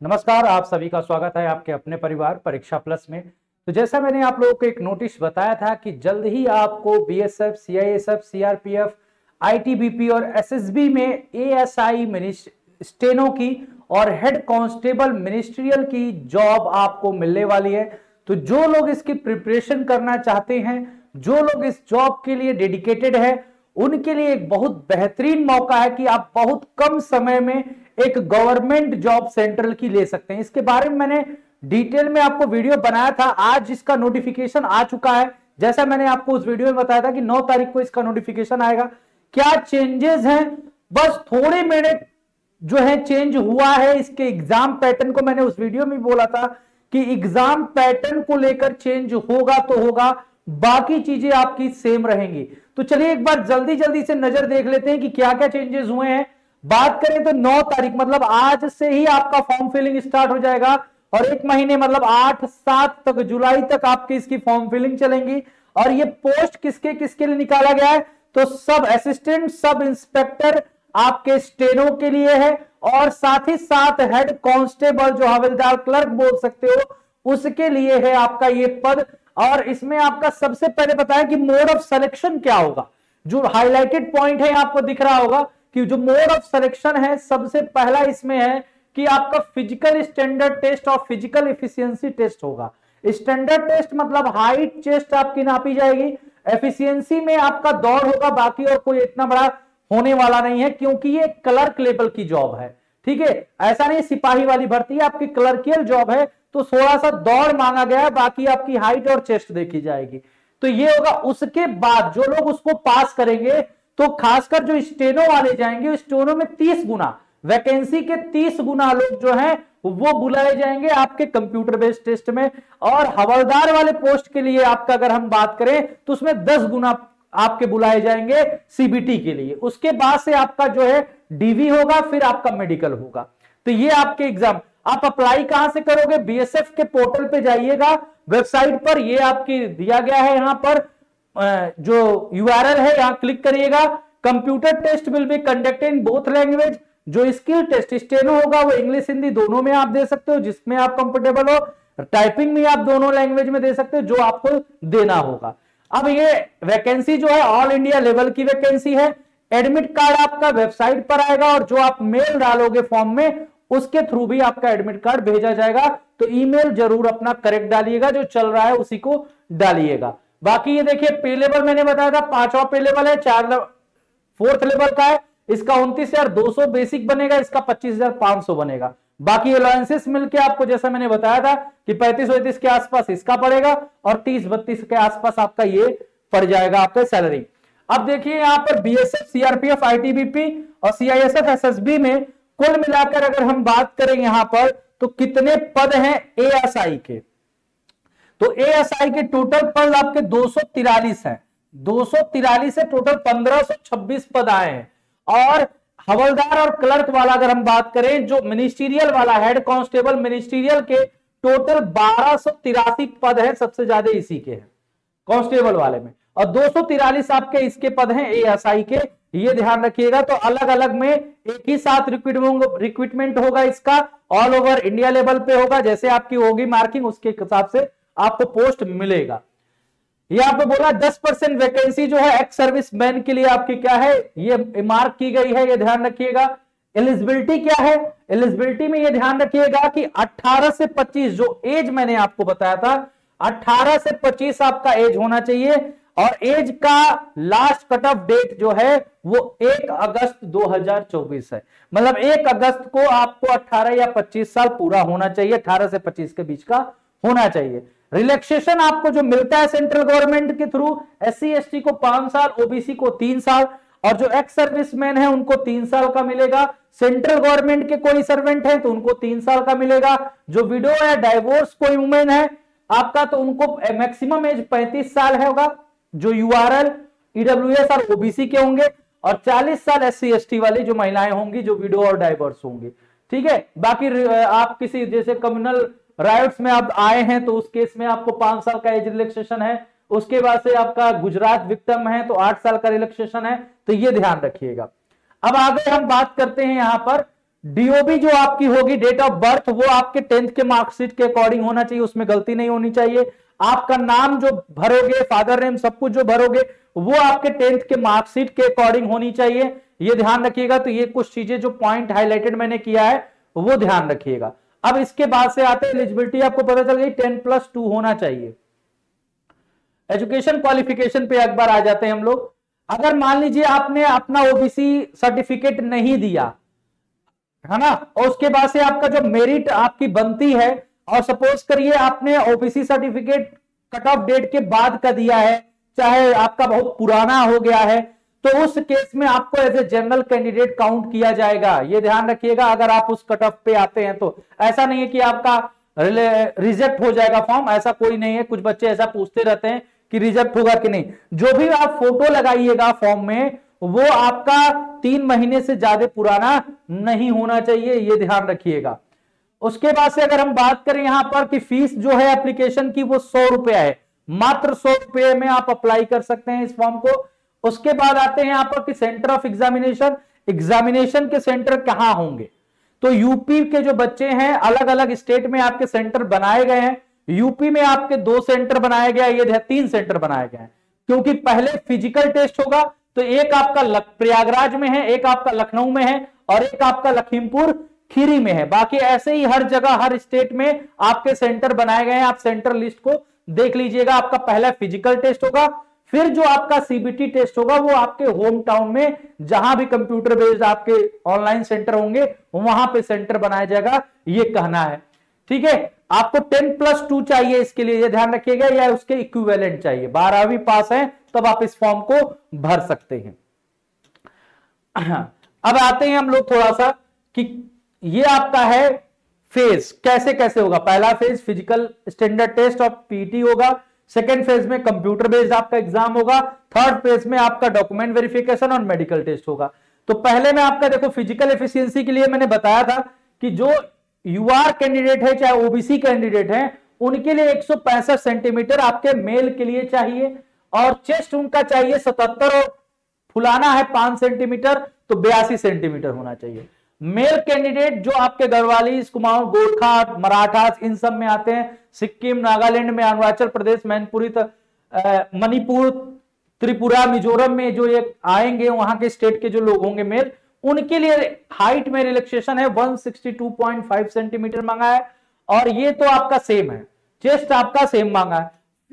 नमस्कार आप सभी का स्वागत है आपके अपने परिवार परीक्षा प्लस में। तो जैसा मैंने आप लोगों को एक नोटिस बताया था कि जल्द ही आपको बीएसएफ, सीआईएसएफ, सीआरपीएफ, आईटीबीपी और एसएसबी में एएसआई स्टेनो की और हेड कांस्टेबल मिनिस्ट्रियल की जॉब आपको मिलने वाली है। तो जो लोग इसकी प्रिपरेशन करना चाहते हैं जो लोग इस जॉब के लिए डेडिकेटेड है उनके लिए एक बहुत बेहतरीन मौका है कि आप बहुत कम समय में एक गवर्नमेंट जॉब सेंट्रल की ले सकते हैं। इसके बारे में मैंने डिटेल में आपको वीडियो बनाया था, आज इसका नोटिफिकेशन आ चुका है। जैसा मैंने आपको उस वीडियो में बताया था कि 9 तारीख को इसका नोटिफिकेशन आएगा। क्या चेंजेस हैं? बस थोड़े मिनट जो है चेंज हुआ है। इसके एग्ज़ाम पैटर्न को मैंने उस वीडियो में बोला था कि एग्ज़ाम पैटर्न को लेकर चेंज होगा तो होगा, बाकी चीज़ें आपकी सेम रहेंगी। तो चलिए एक बार जल्दी जल्दी से नज़र देख लेते हैं कि क्या क्या चेंजेस हुए हैं। बात करें तो 9 तारीख मतलब आज से ही आपका फॉर्म फिलिंग स्टार्ट हो जाएगा और एक महीने मतलब आठ सात तक, जुलाई तक आपकी इसकी फॉर्म फिलिंग चलेंगी। और ये पोस्ट किसके किसके लिए निकाला गया है? तो सब असिस्टेंट सब इंस्पेक्टर आपके स्टेनो के लिए है और साथ ही साथ हेड कांस्टेबल जो हवलदार क्लर्क बोल सकते हो, उसके लिए है आपका ये पद। और इसमें आपका सबसे पहले बताया कि मोड ऑफ़ सिलेक्शन क्या होगा। जो हाईलाइटेड पॉइंट है आपको दिख रहा होगा कि जो मोड ऑफ़ सिलेक्शन है, सबसे पहला इसमें है कि आपका फ़िज़िकल स्टैंडर्ड टेस्ट और फ़िज़िकल एफिशिएंसी टेस्ट होगा। स्टैंडर्ड टेस्ट मतलब हाइट चेस्ट आपकी नापी जाएगी। एफिशिएंसी में आपका दौड़ होगा, बाकी और कोई इतना बड़ा होने वाला नहीं है, क्योंकि ये क्लर्क लेवल की जॉब है। ठीक है? ऐसा नहीं, सिपाही वाली भर्ती है, आपकी क्लर्कियल जॉब है तो थोड़ा सा दौड़ मांगा गया है, बाकी आपकी हाइट और चेस्ट देखी जाएगी। तो ये होगा, उसके बाद जो लोग उसको पास करेंगे तो खासकर जो स्टेनो वाले जाएँगे स्टेनो में तीस गुना वैकेंसी के तीस गुना लोग जो है, वो बुलाए जाएँगे आपके कंप्यूटर बेस्ड टेस्ट में, और हवलदार वाले पोस्ट के लिए आपका अगर हम बात करें तो उसमें दस गुना आपके बुलाए जाएँगे सीबीटी के लिए। उसके बाद से आपका जो है डीवी होगा, फिर आपका मेडिकल होगा। तो ये आपके एग्ज़ाम आप अप्लाई कहाँ से करोगे? बीएसएफ के पोर्टल पे जाइएगा। वेबसाइट पर ये आपकी दिया गया है यहाँ पर जो यूआरएल है, यहाँ क्लिक करिएगा। Computer test will be conducted in both language जो स्किल टेस्ट स्टेनो होगा, वो इंग्लिश हिंदी दोनों में आप दे सकते हो, जिसमें आप कंफर्टेबल हो। टाइपिंग में आप दोनों लैंग्वेज में दे सकते हो, जो आपको देना होगा। अब ये वैकेंसी जो है ऑल इंडिया लेवल की वैकेंसी है। एडमिट कार्ड आपका वेबसाइट पर आएगा और जो आप मेल डालोगे फॉर्म में, उसके थ्रू भी आपका एडमिट कार्ड भेजा जाएगा। तो ईमेल ज़रूर अपना करेक्ट डालिएगा, जो चल रहा है उसी को डालिएगा। बाकी ये देखिए पे लेवल मैंने बताया था, पांचवा पे लेवल है, चार फोर्थ लेवल का है। इसका उन्तीस हज़ार दो सौ बेसिक बनेगा, इसका पच्चीस हज़ार पाँच सौ बनेगा। बाकी अलायंसेस मिलके आपको जैसा मैंने बताया था कि पैंतीस वैतीस के आसपास इसका पड़ेगा और तीस, बत्तीस के आसपास आपका ये पड़ जाएगा आपका सैलरी अब देखिए यहाँ पर बीएसएफ सीआरपीएफ आईटीबीपी और सीआईएसएफ एसएसबी में कुल मिलाकर अगर हम बात करें यहाँ पर तो कितने पद हैं एएसआई के? तो एएसआई के टोटल पद आपके दो हैं। दो से टोटल 1526 पद आए हैं। और हवलदार और क्लर्क वाला अगर हम बात करें, जो मिनिस्टीरियल वाला हेड कांस्टेबल मिनिस्टीरियल के टोटल बारह पद है, सबसे ज़्यादा इसी के हैं कांस्टेबल वाले में। और दो आपके इसके पद हैं एएसआई के, ये ध्यान रखिएगा तो अलग अलग में एक ही साथ रिक्रूटमेंट होगा इसका ऑल ओवर इंडिया लेवल पे होगा, जैसे आपकी होगी मार्किंग उसके हिसाब से आपको पोस्ट मिलेगा। ये आपको बोला दस परसेंट वैकेंसी जो है एक्स सर्विस मैन के लिए आपकी क्या है? ये मार्क की गई है, ये ध्यान रखिएगा। एलिजिबिलिटी क्या है? एलिजिबिलिटी में ये ध्यान रखिएगा कि 18 से 25 जो एज मैंने आपको बताया था 18 से 25 आपका एज होना चाहिए और एज का लास्ट कट ऑफ़ डेट जो है, वो 1 अगस्त 2024 है। मतलब 1 अगस्त को आपको 18 या 25 साल पूरा होना चाहिए 18 से 25 के बीच का होना चाहिए। रिलैक्सेशन आपको जो मिलता है सेंट्रल गवर्नमेंट के थ्रू एस सी को पाँच साल, ओबीसी को तीन साल, और जो एक्स सर्विसमैन है उनको तीन साल का मिलेगा। सेंट्रल गवर्नमेंट के कोई सर्वेंट है तो उनको तीन साल का मिलेगा। जो विडो या डाइवोर्स कोई वुमेन है, आपका तो उनको मैक्सिमम एज 35 साल है होगा। जो यू आर यूआरएल, ईडब्ल्यूएस और ओबीसी के होंगे, और 40 साल एस सी वाली जो महिलाएँ होंगी, जो विडो और डाइवर्स होंगी। ठीक है? बाकी आप किसी, जैसे कम्युनल राइट्स में आप आए हैं तो उस केस में आपको पाँच साल का एज रिलैक्सेशन है, उसके बाद से आपका गुजरात विक्टम है तो आठ साल का रिलैक्सेशन है तो ये ध्यान रखिएगा। अब आगे हम बात करते हैं यहाँ पर डीओबी जो आपकी होगी डेट ऑफ़ बर्थ वो आपके टेंथ के मार्कशीट के अकॉर्डिंग होना चाहिए, उसमें गलती नहीं होनी चाहिए। आपका नाम जो भरोगे फादर नेम सब कुछ जो भरोगे, वो आपके टेंथ के मार्कशीट के अकॉर्डिंग होनी चाहिए। ये ध्यान रखिएगा तो ये कुछ चीज़ें जो पॉइंट हाईलाइटेड मैंने किया है, वो ध्यान रखिएगा। अब इसके बाद से आते एलिजिबिलिटी आपको पता चल गई टेन प्लस टू होना चाहिए। एजुकेशन क्वालिफिकेशन पे एक बार आ जाते हैं हम लोग। अगर मान लीजिए आपने अपना ओबीसी सर्टिफिकेट नहीं दिया, है ना? और उसके बाद से आपका जो मेरिट आपकी बनती है, और सपोज़ करिए आपने OBC certificate cut off date के बाद का दिया है, चाहे आपका बहुत पुराना हो गया है तो उस केस में आपको as a general candidate count किया जाएगा। ये ध्यान रखिएगा, अगर आप उस कट ऑफ़ पे आते हैं तो। ऐसा नहीं है कि आपका रिजेक्ट हो जाएगा फॉर्म ऐसा कोई नहीं है। कुछ बच्चे ऐसा पूछते रहते हैं कि रिजेक्ट होगा कि नहीं। जो भी आप फ़ोटो लगाइएगा फॉर्म में, वो आपका तीन महीने से ज़्यादा पुराना नहीं होना चाहिए, ये ध्यान रखिएगा। उसके बाद से अगर हम बात करें यहाँ पर कि फ़ीस जो है एप्लीकेशन की, वो सौ रुपया है। मात्र सौ रुपये में आप अप्लाई कर सकते हैं इस फॉर्म को। उसके बाद आते हैं पर कि सेंटर ऑफ़ एग्जामिनेशन एग्जामिनेशन के सेंटर कहाँ होंगे? तो यूपी के जो बच्चे हैं अलग अलग स्टेट में आपके सेंटर बनाए गए हैं। यूपी में आपके दो सेंटर बनाए गए ये तीन सेंटर बनाए गए हैं। क्योंकि पहले फ़िज़िकल टेस्ट होगा तो एक आपका प्रयागराज में है, एक आपका लखनऊ में है, और एक आपका लखीमपुर खीरी में है। बाकी ऐसे ही हर जगह, हर स्टेट में आपके सेंटर बनाए गए हैं। आप सेंटर लिस्ट को देख लीजिएगा, आपका पहला फ़िज़िकल टेस्ट होगा फिर जो आपका सीबीटी टेस्ट होगा, वो आपके होम टाउन में, जहाँ भी कंप्यूटर बेस्ड आपके ऑनलाइन सेंटर होंगे, वहाँ पे सेंटर बनाया जाएगा। ये कहना है। ठीक है? आपको टेन प्लस टू चाहिए इसके लिए, ये ध्यान रखिएगा, या उसके इक्विवेलेंट चाहिए। बारहवीं पास है, तब आप इस फॉर्म को भर सकते हैं। अब आते हैं हम लोग थोड़ा सा कि ये आपका है फ़ेज़ कैसे कैसे होगा? पहला phase physical standard test of PT होगा। सेकेंड फ़ेज़ में कंप्यूटर बेस्ड आपका एग्ज़ाम होगा। थर्ड फ़ेज़ में आपका डॉक्यूमेंट वेरिफिकेशन और मेडिकल टेस्ट होगा। तो पहले में आपका देखो फ़िज़िकल एफिशिएंसी के लिए मैंने बताया था कि जो यूआर कैंडिडेट है, चाहे ओबीसी कैंडिडेट है, उनके लिए एक सौ पैंसठ सेंटीमीटर आपके मेल के लिए चाहिए और चेस्ट उनका चाहिए सतहत्तर और फुलाना है पाँच सेंटीमीटर तो बयासी सेंटीमीटर होना चाहिए। मेल कैंडिडेट जो आपके गढ़वाली कुमाऊं गोरखा मराठा इन सब में आते हैं, सिक्किम, नागालैंड में, अरुणाचल प्रदेश, मैनपुरी मणिपुर, त्रिपुरा, मिजोरम में जो ये आएँगे, वहाँ के स्टेट के जो लोग होंगे मेल उनके लिए हाइट में रिलैक्सेशन है 162.5 सेंटीमीटर मांगा है, और ये तो आपका सेम है चेस्ट आपका सेम मांगा है।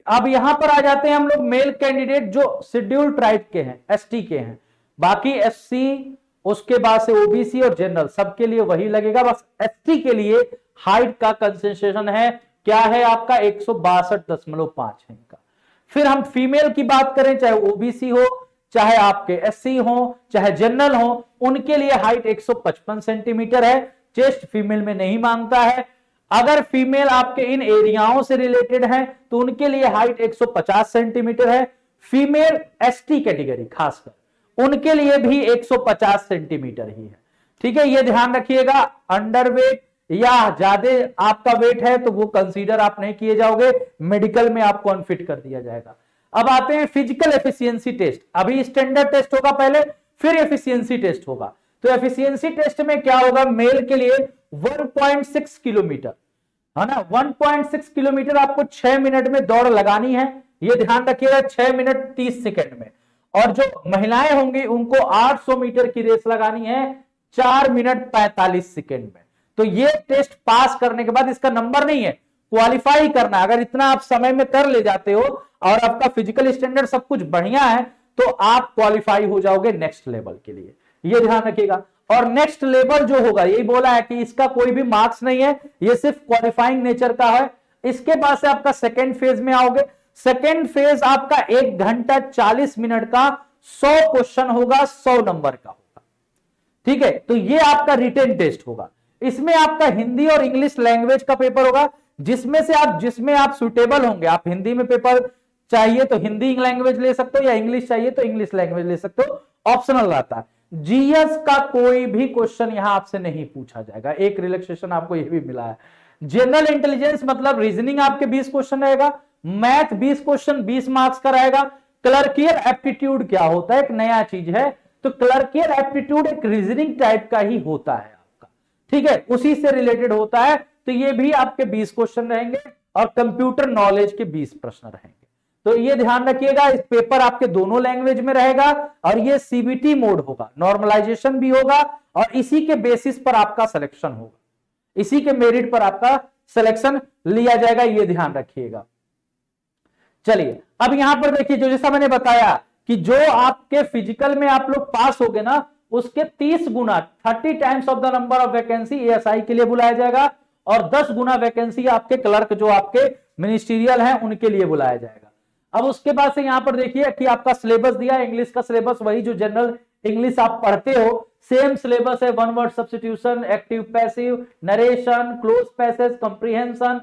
अब यहाँ पर आ जाते हैं हम लोग मेल कैंडिडेट जो शेड्यूल ट्राइब के हैं, एसटी के हैं, बाकी एससी उसके बाद से ओबीसी और जनरल सबके लिए वही लगेगा। बस एसटी के लिए हाइट का कंसेंट्रेशन है। क्या है आपका? एक सौ बासठ है इनका। फिर हम फीमेल की बात करें, चाहे ओबीसी हो, चाहे आपके एससी हो, चाहे जनरल हो, उनके लिए हाइट 155 सेंटीमीटर है। चेस्ट फीमेल में नहीं माँगता है। अगर फीमेल आपके इन एरियाओं से रिलेटेड है तो उनके लिए हाइट 150 सेंटीमीटर है। फीमेल एसटी कैटेगरी खासकर। उनके लिए भी 150 सेंटीमीटर ही है। ठीक है, ये ध्यान रखिएगा अंडरवेट या ज़्यादा आपका वेट है तो वो कंसीडर आप नहीं किए जाओगे मेडिकल में आपको अनफिट कर दिया जाएगा। अब आते हैं फ़िज़िकल एफिशिएंसी टेस्ट अभी स्टैंडर्ड टेस्ट होगा पहले, फिर एफिशिएंसी टेस्ट होगा। तो एफिशिएंसी टेस्ट में क्या होगा? मेल के लिए 1.6 किलोमीटर। है ना? 1.6 किलोमीटर आपको 6 मिनट में दौड़ लगानी है। ये ध्यान रखिएगा 6 मिनट 30 सेकंड में। और जो महिलाएँ होंगी, उनको 800 मीटर की रेस लगानी है चार मिनट 45 सेकेंड में। तो ये टेस्ट पास करने के बाद इसका नंबर नहीं है, क्वालिफाई करना अगर इतना आप समय में कर ले जाते हो और आपका फ़िज़िकल स्टैंडर्ड सब कुछ बढ़िया है तो आप क्वालिफाई हो जाओगे नेक्स्ट लेवल के लिए। ये ध्यान रखिएगा। और नेक्स्ट लेवल जो होगा, यही बोला है कि इसका कोई भी मार्क्स नहीं है, ये सिर्फ़ क्वालिफाइंग नेचर का है। इसके बाद से आपका सेकेंड फ़ेज़ में आओगे सेकेंड फ़ेज़ आपका एक घंटा चालीस मिनट का, सौ क्वेश्चन होगा, सौ नंबर का होगा। ठीक है? तो ये आपका रिटेन टेस्ट होगा। इसमें आपका हिंदी और इंग्लिश लैंग्वेज का पेपर होगा। जिसमें से आप, जिसमें आप सुटेबल होंगे, आप हिंदी में पेपर चाहिए तो हिंदी लैंग्वेज ले सकते हो या इंग्लिश चाहिए तो इंग्लिश लैंग्वेज ले सकते हो। ऑप्शनल रहता है। जीएस का कोई भी क्वेश्चन यहाँ आपसे नहीं पूछा जाएगा। एक रिलैक्सेशन आपको यह भी मिला है। जनरल इंटेलिजेंस मतलब रीजनिंग आपके 20 क्वेश्चन रहेगा। मैथ 20 क्वेश्चन 20 मार्क्स का रहेगा। क्लर्कियर एप्टीट्यूड क्या होता है? एक नया चीज़ है। तो क्लर्कियर एप्टीट्यूड एक रीजनिंग टाइप का ही होता है आपका। ठीक है? उसी से रिलेटेड होता है। तो ये भी आपके 20 क्वेश्चन रहेंगे और कंप्यूटर नॉलेज के 20 प्रश्न रहेंगे। तो ये ध्यान रखिएगा, इस पेपर आपके दोनों लैंग्वेज में रहेगा और ये सीबीटी मोड होगा, नॉर्मलाइजेशन भी होगा और इसी के बेसिस पर आपका सिलेक्शन होगा। इसी के मेरिट पर आपका सिलेक्शन लिया जाएगा, ये ध्यान रखिएगा। चलिए, अब यहाँ पर देखिए, जो जैसा मैंने बताया कि जो आपके फ़िज़िकल में आप लोग पास हो गए ना, उसके 30 गुना 30 times of the number of vacancy ASI के लिए बुलाया जाएगा और 10 गुना वैकेंसी आपके क्लर्क जो आपके मिनिस्टीरियल हैं, उनके लिए बुलाया जाएगा। अब उसके बाद से यहाँ पर देखिए कि आपका सिलेबस दिया इंग्लिश का सिलेबस वही जो जनरल इंग्लिश आप पढ़ते हो सेम सिलेबस है one word substitution active passive narration cloze passage comprehension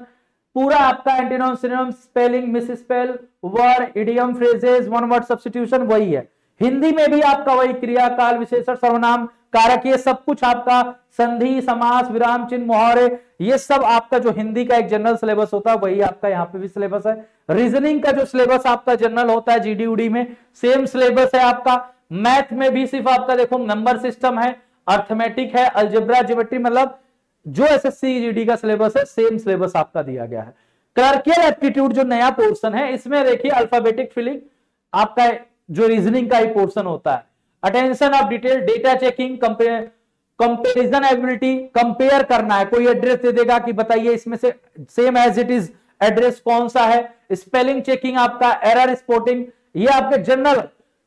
पूरा आपका antonym synonym spelling miss spell word, idiom, phrases, one word substitution, वही है। हिंदी में भी आपका वही क्रिया काल विशेषण, सर्वनाम, कारक, ये सब कुछ आपका संधि, समास, विराम, चिन्ह मोहरे ये सब आपका जो हिंदी का एक जनरल सिलेबस होता है, वही आपका यहाँ पे भी सिलेबस है। रीजनिंग का जो सिलेबस आपका जनरल होता है जीडी उडी में सेम सिलेबस है आपका। मैथ में भी सिर्फ़ आपका देखो नंबर सिस्टम है अर्थमेटिक है अल्जेब्रा ज्योमेट्री मतलब जो एस एस जीडी का सिलेबस है सेम सिलेबस आपका दिया गया है। क्लर्कियल एप्टीट्यूड जो नया पोर्सन है, इसमें देखिए अल्फाबेटिक फिलिंग आपका जो रीजनिंग का ही पोर्सन होता है। Attention of detail data checking comparison ability compare करना है। कोई एड्रेस दे देगा कि बताइए इसमें से same as it is address कौन सा है? स्पेलिंग चेकिंग आपका एरर स्पोर्टिंग ये आपके जनरल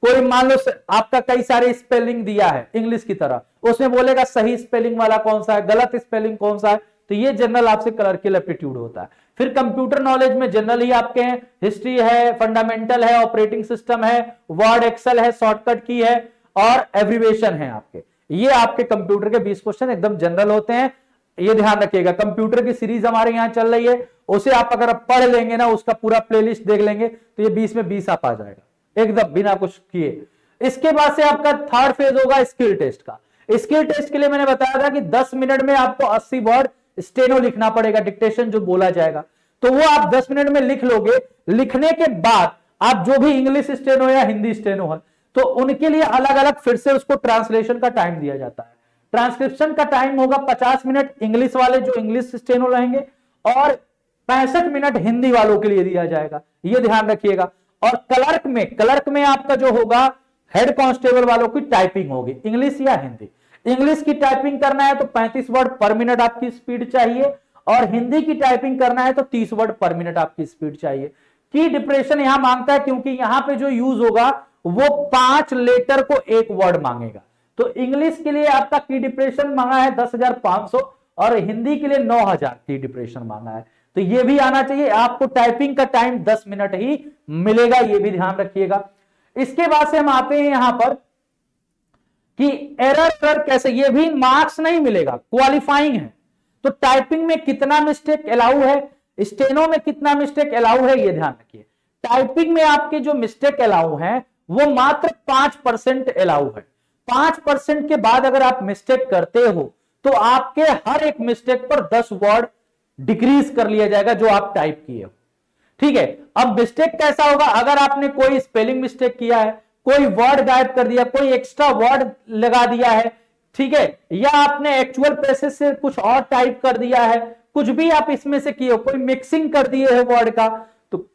कोई मान लो आपका कई सारे स्पेलिंग दिया है इंग्लिश की तरह। उसमें बोलेगा, सही स्पेलिंग वाला कौन सा है? गलत स्पेलिंग कौन सा है? तो ये जनरल आपसे कलर एप्टीट्यूड होता है। फिर कंप्यूटर नॉलेज में जनरल ही आपके हैं। हिस्ट्री है फंडामेंटल है ऑपरेटिंग सिस्टम है वर्ड एक्सेल है शॉर्टकट की है, और एब्रीवेशन है आपके। ये आपके कंप्यूटर के 20 क्वेश्चन एकदम जनरल होते हैं। ये ध्यान रखिएगा कंप्यूटर की सीरीज़ हमारे यहाँ चल रही है। उसे आप अगर पढ़ लेंगे ना, उसका पूरा प्लेलिस्ट देख लेंगे तो ये 20 में 20 आप आ जाएगा। एकदम बिना कुछ किए। इसके बाद से आपका थर्ड फ़ेज़ होगा स्किल टेस्ट का। स्किल टेस्ट के लिए मैंने बताया था कि 10 मिनट में आपको 80 वर्ड स्टेनो लिखना पड़ेगा, डिक्टेशन जो बोला जाएगा। तो वो आप 10 मिनट में लिख लोगे। लिखने के बाद आप जो भी इंग्लिश स्टेनो या हिंदी स्टेनो है तो उनके लिए अलग अलग फिर से उसको ट्रांसलेशन का टाइम दिया जाता है। ट्रांसक्रिप्शन का टाइम होगा 50 मिनट इंग्लिश वाले जो इंग्लिश स्टेनो रहेंगे और पैंसठ मिनट हिंदी वालों के लिए दिया जाएगा। ये ध्यान रखिएगा। और क्लर्क में क्लर्क में आपका जो होगा, हेड कांस्टेबल वालों की टाइपिंग होगी, इंग्लिश या हिंदी। इंग्लिश की टाइपिंग करना है तो 35 वर्ड पर मिनट आपकी स्पीड चाहिए और हिंदी की टाइपिंग करना है तो 30 वर्ड पर मिनट आपकी स्पीड चाहिए। की डिप्रेशन यहाँ माँगता है क्योंकि यहाँ पे जो यूज़ होगा, वो पाँच लेटर को एक वर्ड मांगेगा। तो इंग्लिश के लिए आपका की डिप्रेशन मांगा है दस हज़ार पाँच सौ और हिंदी के लिए नौ हज़ार की डिप्रेशन मांगा है। तो ये भी आना चाहिए। आपको टाइपिंग का टाइम दस मिनट ही मिलेगा, ये भी ध्यान रखिएगा। इसके बाद से हम आते हैं यहाँ पर। कि एरर कर कैसे? ये भी मार्क्स नहीं मिलेगा। क्वालिफाइंग है। तो टाइपिंग में कितना मिस्टेक अलाउ है? स्टेनो में कितना मिस्टेक अलाउ है? ये ध्यान रखिए। टाइपिंग में आपके जो मिस्टेक अलाउ है, वो मात्र पाँच परसेंट अलाउ है। पाँच परसेंट के बाद अगर आप मिस्टेक करते हो तो आपके हर एक मिस्टेक पर दस वर्ड डिक्रीज कर लिया जाएगा जो आप टाइप किए हो। ठीक है? अब मिस्टेक कैसा होगा? अगर आपने कोई स्पेलिंग मिस्टेक किया है कोई वर्ड गायब कर दिया, कोई एक्स्ट्रा वर्ड लगा दिया है, ठीक है? या आपने एक्चुअल प्रेसेस से कुछ और टाइप कर दिया है, कुछ भी आप इसमें से किए हो, कोई मिक्सिंग कर दिए है वर्ड का तो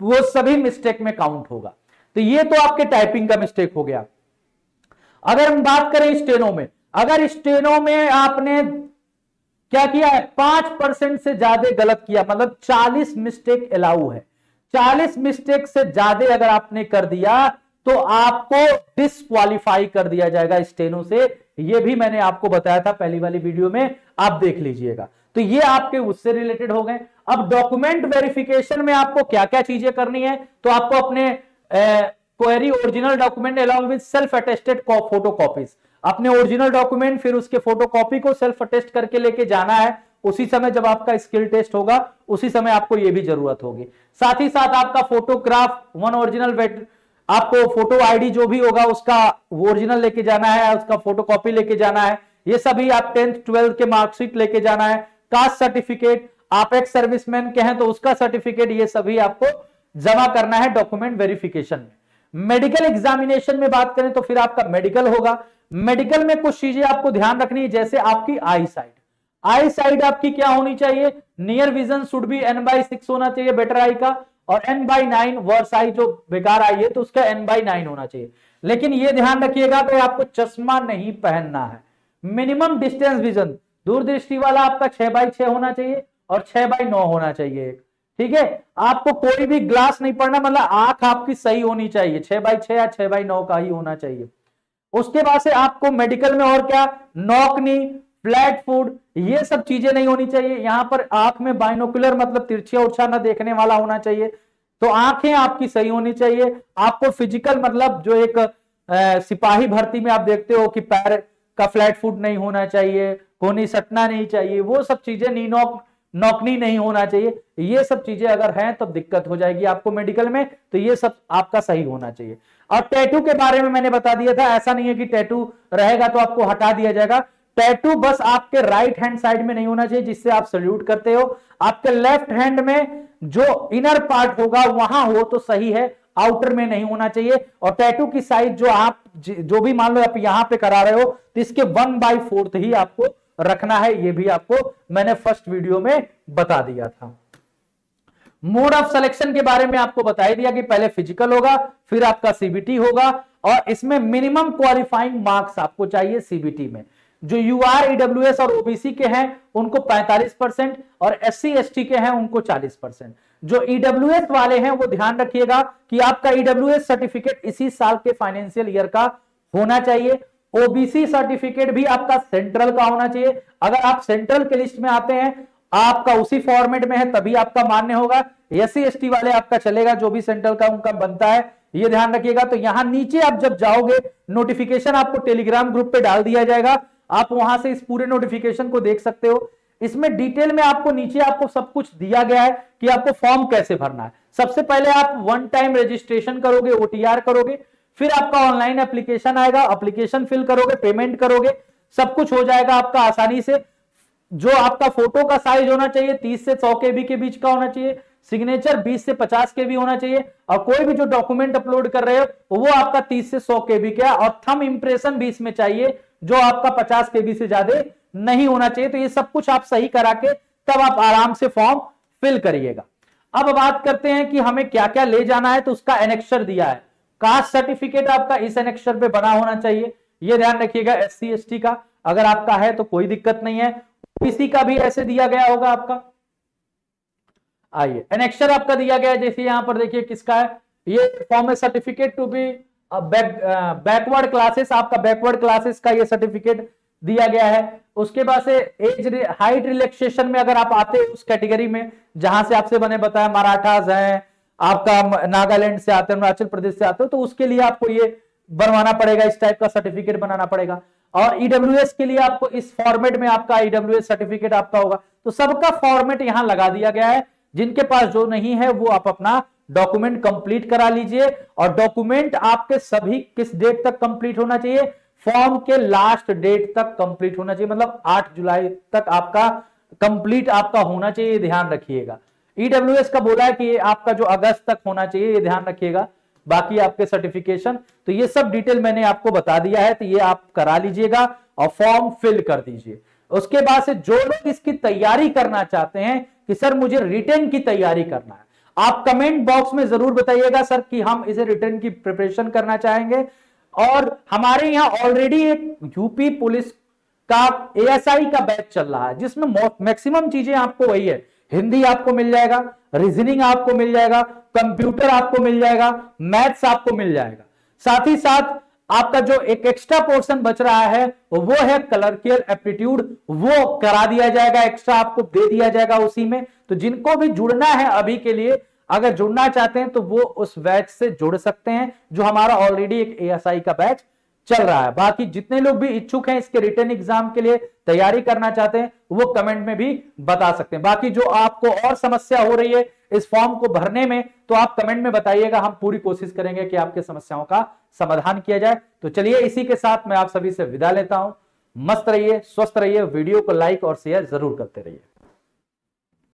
वो सभी मिस्टेक में काउंट होगा। तो ये तो आपके टाइपिंग का मिस्टेक हो गया। अगर हम बात करें स्टेनो में, अगर स्टेनो में आपने क्या किया है? पाँच परसेंट से ज़्यादा गलत किया मतलब चालीस मिस्टेक अलाउ है। चालीस मिस्टेक से ज़्यादा अगर आपने कर दिया तो आपको डिस्क्वालीफाई कर दिया जाएगा स्टेनो से। ये भी मैंने आपको बताया था पहली वाली वीडियो में, आप देख लीजिएगा। तो ये आपके उससे रिलेटेड हो गए। अब डॉक्यूमेंट वेरिफिकेशन में आपको क्या क्या चीज़ें करनी है तो आपको अपने query original document along with self attested photo copies अपने ओरिजिनल डॉक्यूमेंट फिर उसके फ़ोटो कॉपी को सेल्फ अटेस्ट करके लेके जाना है। उसी समय जब आपका स्किल टेस्ट होगा, उसी समय आपको यह भी ज़रूरत होगी। साथ ही साथ आपका फोटोग्राफ वन ओरिजिनल आपको फ़ोटो आईडी जो भी होगा, उसका ओरिजिनल लेके जाना है, उसका फ़ोटो कॉपी लेके जाना है। ये सभी आप टेंथ ट्वेल्थ के मार्कशीट लेके जाना है। कास्ट सर्टिफिकेट आप एक सर्विसमैन के हैं तो उसका सर्टिफिकेट ये सभी आपको जमा करना है डॉक्यूमेंट वेरिफिकेशन में। मेडिकल एग्जामिनेशन में बात करें तो फिर आपका मेडिकल होगा। मेडिकल में कुछ चीज़ें आपको ध्यान रखनी है, जैसे आपकी आई साइड आई साइड आपकी क्या होनी चाहिए? Near vision should be N by six होना चाहिए बेटर आई का। और N by nine worse eye, जो बेकार आई है तो उसका एन बाई नाइन होना चाहिए। लेकिन ये ध्यान रखिएगा कि आपको चश्मा नहीं पहनना है। मिनिमम डिस्टेंस विजन दूरदृष्टि वाला आपका छह बाई छह होना चाहिए और छह बाई नौ होना चाहिए। ठीक है? आपको कोई भी ग्लास नहीं पड़ना मतलब आँख आपकी सही होनी चाहिए। छह बाई छह या छह बाई नौ का ही होना चाहिए। उसके बाद से आपको मेडिकल में और क्या? नौकनी फ्लैट फ़ूड ये सब चीज़ें नहीं होनी चाहिए। यहाँ पर आँख में बाइनोकुलर मतलब तिरछिया उर्छा न देखने वाला होना चाहिए। तो आँखें आपकी सही होनी चाहिए। आपको फ़िज़िकल मतलब जो एक आ, सिपाही भर्ती में आप देखते हो कि पैर का फ्लैट फ़ूड नहीं होना चाहिए कोनी सटना नहीं चाहिए वो सब चीज़ें नी नौक नौकनी नहीं होना चाहिए। ये सब चीज़ें अगर हैं तो दिक्कत हो जाएगी आपको मेडिकल में तो ये सब आपका सही होना चाहिए। और टैटू के बारे में मैंने बता दिया था ऐसा नहीं है कि टैटू रहेगा तो आपको हटा दिया जाएगा। टैटू बस आपके राइट हैंड साइड में नहीं होना चाहिए, जिससे आप सल्यूट करते हो। आपके लेफ़्ट हैंड में जो इनर पार्ट होगा, वहाँ हो तो सही है आउटर में नहीं होना चाहिए। और टैटू की साइज़ जो आप, जो भी मान लो आप यहाँ पे करा रहे हो तो इसके वन बाई फोर्थ ही आपको रखना है, ये भी आपको मैंने फ़र्स्ट वीडियो में बता दिया था। मोड ऑफ़ सिलेक्शन के बारे में आपको बता दिया कि पहले फ़िज़िकल होगा, फिर आपका सीबीटी होगा, और इसमें मिनिमम क्वालिफाइंग मार्क्स आपको चाहिए सीबीटी में। जो यू आर ईडब्ल्यू और ओबीसी के हैं, उनको 45 परसेंट और एस सी एस टी के हैं, उनको 40 परसेंट। जो ईडब्ल्यू एस वाले हैं, वो ध्यान रखिएगा कि आपका ईडब्ल्यू एस सर्टिफिकेट इसी साल के फाइनेंशियल ईयर का होना चाहिए। ओबीसी सर्टिफिकेट भी आपका सेंट्रल का होना चाहिए। अगर आप सेंट्रल के लिस्ट में आते हैं, आपका उसी फॉर्मेट में है, तभी आपका मान्य होगा। एस सी वाले आपका चलेगा, जो भी सेंट्रल का उनका बनता है, ये ध्यान रखिएगा। तो यहाँ नीचे आप जब जाओगे नोटिफिकेशन आपको टेलीग्राम ग्रुप पे डाल दिया जाएगा। आप वहाँ से इस पूरे नोटिफिकेशन को देख सकते हो। इसमें डिटेल में आपको नीचे आपको सब कुछ दिया गया है कि आपको फॉर्म कैसे भरना है। सबसे पहले आप वन टाइम रजिस्ट्रेशन करोगे ओटीआर करोगे, फिर आपका ऑनलाइन एप्लीकेशन आएगा एप्लीकेशन फिल करोगे पेमेंट करोगे, सब कुछ हो जाएगा आपका आसानी से। जो आपका फ़ोटो का साइज़ होना चाहिए 30 से 100 के बी के बीच का होना चाहिए सिग्नेचर 20 से 50 के बी होना चाहिए, और कोई भी जो डॉक्यूमेंट अपलोड कर रहे हो, वो आपका 30 से 100 के बी का और थम इंप्रेशन भी इसमें चाहिए। जो आपका 50 के बी से ज़्यादा नहीं होना चाहिए तो ये सब कुछ आप सही करा के तब आप आराम से फॉर्म फिल करिएगा। अब बात करते हैं कि हमें क्या क्या ले जाना है तो उसका एनेक्शर दिया है। कास्ट सर्टिफिकेट आपका इस एनेक्शर पे बना होना चाहिए। ये ध्यान रखिएगा एस सी का। अगर आपका है तो कोई दिक्कत नहीं है। ओबीसी का भी ऐसे दिया गया होगा आपका। आइए एनेक्शर आपका दिया गया है। जैसे यहाँ पर देखिए किसका है। ये फॉर्म है certificate to be backward classes आपका बैकवर्ड क्लासेस का ये सर्टिफिकेट दिया गया है। उसके बाद से एज हाइट रिलैक्सेशन में अगर आप आते हैं उस कैटेगरी में, जहाँ से आपसे बने बताया मराठास हैं, आपका नागालैंड से आते हैं, अरुणाचल प्रदेश से आते हो तो उसके लिए आपको ये बनवाना पड़ेगा, इस टाइप का सर्टिफिकेट बनाना पड़ेगा। और ईडब्ल्यू e के लिए आपको इस फॉर्मेट में आपका ईडब्ल्यू e सर्टिफिकेट आपका होगा। तो सबका फॉर्मेट यहाँ लगा दिया गया है। जिनके पास जो नहीं है, वो आप अपना डॉक्यूमेंट कंप्लीट करा लीजिए और डॉक्यूमेंट आपके सभी किस डेट तक कंप्लीट होना चाहिए? फॉर्म के लास्ट डेट तक कंप्लीट होना चाहिए। मतलब 8 जुलाई तक आपका कंप्लीट आपका होना चाहिए ध्यान रखिएगा। ईडब्ल्यू e का बोला है कि ये आपका जो अगस्त तक होना चाहिए, ये ध्यान रखिएगा। बाकी आपके सर्टिफिकेशन तो ये सब डिटेल मैंने आपको बता दिया है तो ये आप करा लीजिएगा और फॉर्म फिल कर दीजिए। उसके बाद से जो लोग इसकी तैयारी करना चाहते हैं कि सर मुझे रिटर्न की तैयारी करना है आप कमेंट बॉक्स में ज़रूर बताइएगा सर कि हम इसे रिटर्न की प्रिपरेशन करना चाहेंगे। और हमारे यहाँ ऑलरेडी एक यूपी पुलिस का एएसआई का बैच चल रहा है, जिसमें मैक्सिमम चीज़ें आपको वही है। हिंदी आपको मिल जाएगा रीजनिंग आपको मिल जाएगा कंप्यूटर आपको मिल जाएगा मैथ्स आपको मिल जाएगा। साथ ही साथ आपका जो एक एक्स्ट्रा पोर्शन बच रहा है, वो है कलरकियल एप्टीट्यूड वो करा दिया जाएगा एक्स्ट्रा आपको दे दिया जाएगा उसी में। तो जिनको भी जुड़ना है अभी के लिए, अगर जुड़ना चाहते हैं तो वो उस बैच से जुड़ सकते हैं, जो हमारा ऑलरेडी एक एएसआई का बैच चल रहा है। बाकी जितने लोग भी इच्छुक हैं इसके रिटर्न एग्ज़ाम के लिए तैयारी करना चाहते हैं, वो कमेंट में भी बता सकते हैं। बाकी जो आपको और समस्या हो रही है इस फॉर्म को भरने में तो आप कमेंट में बताइएगा, हम पूरी कोशिश करेंगे कि आपके समस्याओं का समाधान किया जाए। तो चलिए इसी के साथ मैं आप सभी से विदा लेता हूँ। मस्त रहिए, स्वस्थ रहिए, वीडियो को लाइक और शेयर ज़रूर करते रहिए।